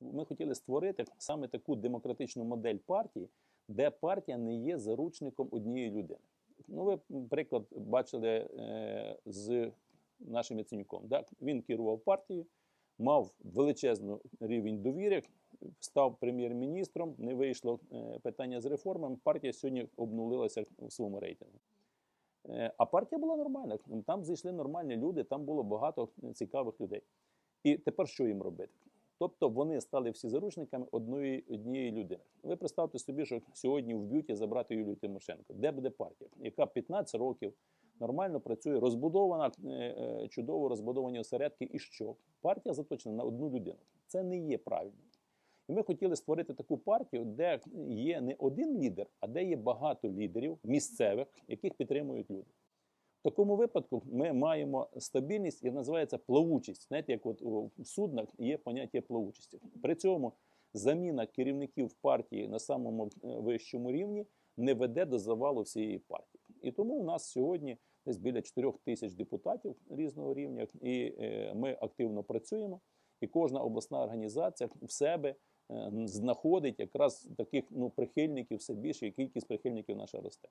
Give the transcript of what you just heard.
Ми хотіли створити саме таку демократичну модель партії, де партія не є заручником однієї людини. Ну, ви приклад бачили е, з нашим Яценюком. Так? Він керував партією, мав величезний рівень довіри, став прем'єр-міністром, не вийшло е, питання з реформами. Партія сьогодні обнулилася в своєму рейтингу. Е, А партія була нормальна. Там зайшли нормальні люди, там було багато цікавих людей. І тепер що їм робити? Тобто вони стали всі заручниками одної однієї людини. Ви представте собі, що сьогодні в БЮТі забрати Юлію Тимошенко. Де буде партія, яка 15 років нормально працює, розбудована, е, е, чудово розбудовані осередки. І що? Партія заточена на одну людину. Це не є правильно. І ми хотіли створити таку партію, де є не один лідер, а де є багато лідерів місцевих, яких підтримують люди. В такому випадку ми маємо стабільність і називається плавучість. Знаєте, як от в суднах є поняття плавучості. При цьому заміна керівників партії на самому е, вищому рівні не веде до завалу всієї партії. І тому у нас сьогодні десь біля 4 тисяч депутатів різного рівня, і е, ми активно працюємо. І кожна обласна організація в себе е, знаходить якраз таких ну, прихильників все більше, і кількість прихильників наша росте.